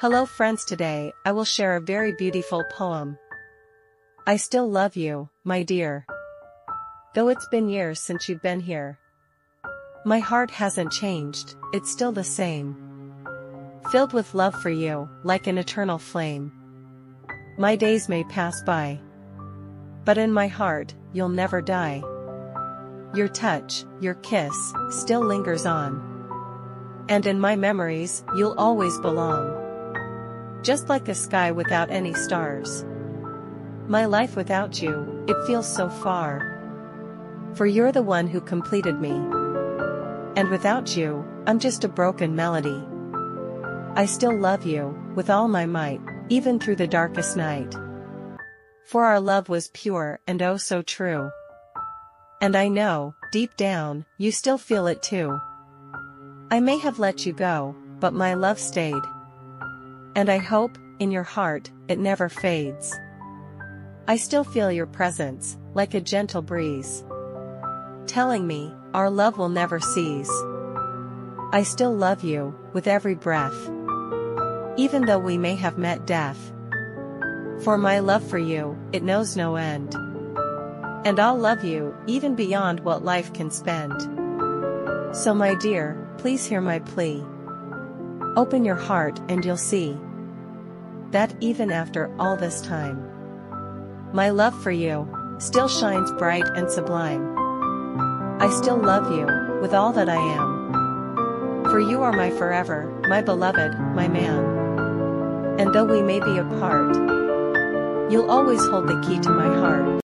Hello friends today I will share a very beautiful poem. I still love you, my dear. Though it's been years since you've been here. My heart hasn't changed, it's still the same. Filled with love for you, like an eternal flame. My days may pass by. But in my heart, you'll never die. Your touch, your kiss, still lingers on. And in my memories, you'll always belong. Just like a sky without any stars. My life without you, it feels so far. For you're the one who completed me. And without you, I'm just a broken melody. I still love you, with all my might, even through the darkest night. For our love was pure and oh so true. And I know, deep down, you still feel it too. I may have let you go, but my love stayed. And I hope, in your heart, it never fades. I still feel your presence, like a gentle breeze. Telling me, our love will never cease. I still love you, with every breath. Even though we may have met death. For my love for you, it knows no end. And I'll love you, even beyond what life can spend. So my dear, please hear my plea. Open your heart and you'll see that even after all this time, my love for you still shines bright and sublime. I still love you with all that I am. For you are my forever, my beloved, my man. And though we may be apart, you'll always hold the key to my heart.